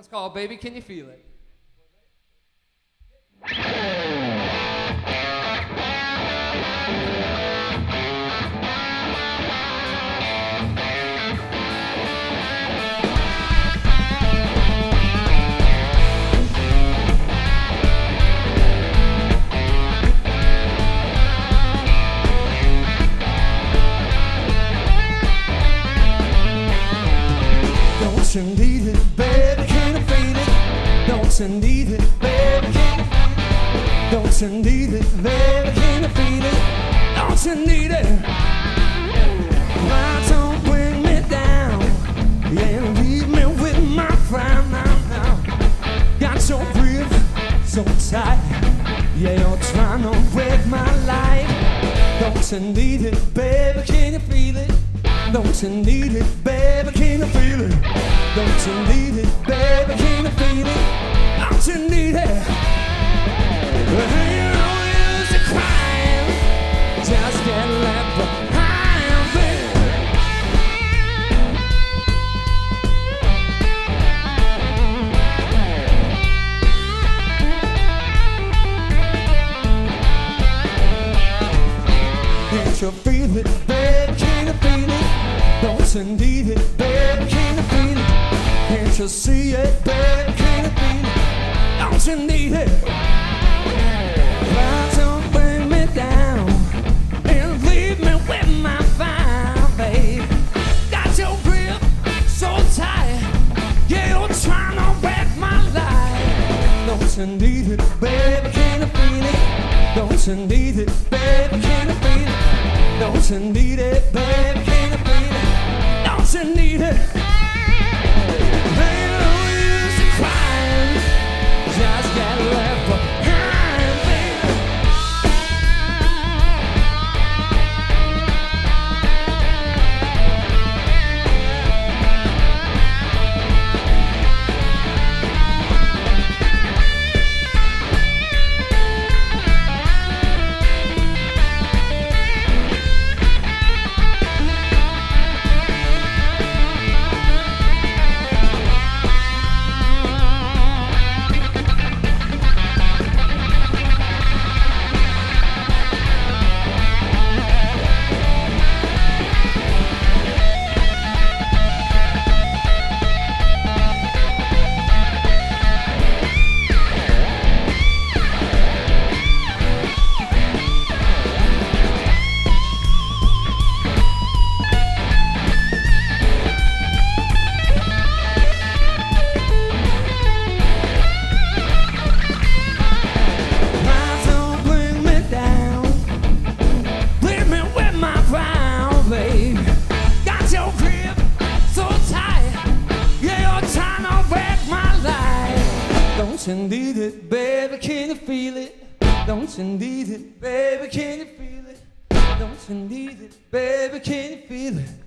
one's called Baby Can You Feel It? Don't you you need it, baby? Don't you need it, baby? Can I feel it? Don't you need it? Why don't bring me down? Yeah, leave me with my frown now. Got your grip so tight. Yeah, you're trying to break my life. Don't you need it, baby? Can you feel it? Don't you need it, baby? Can you feel it? Don't you need it, baby? Can't you feel it, baby? Can you feel it? Don't you need it, baby? Can you feel it? Can't you see it, baby? Can you feel it? Don't you need it? Why don't bring me down and leave me with my fire, babe? Got your grip so tight, yeah, you're trying to wreck my life. Don't you need it, baby? Can you feel it? Don't you need it, baby? Can you feel it? Don't you need it, baby? Don't you need it, baby? Can you feel it? Don't you need it, baby? Can you feel it? Don't you need it, baby? Can you feel it?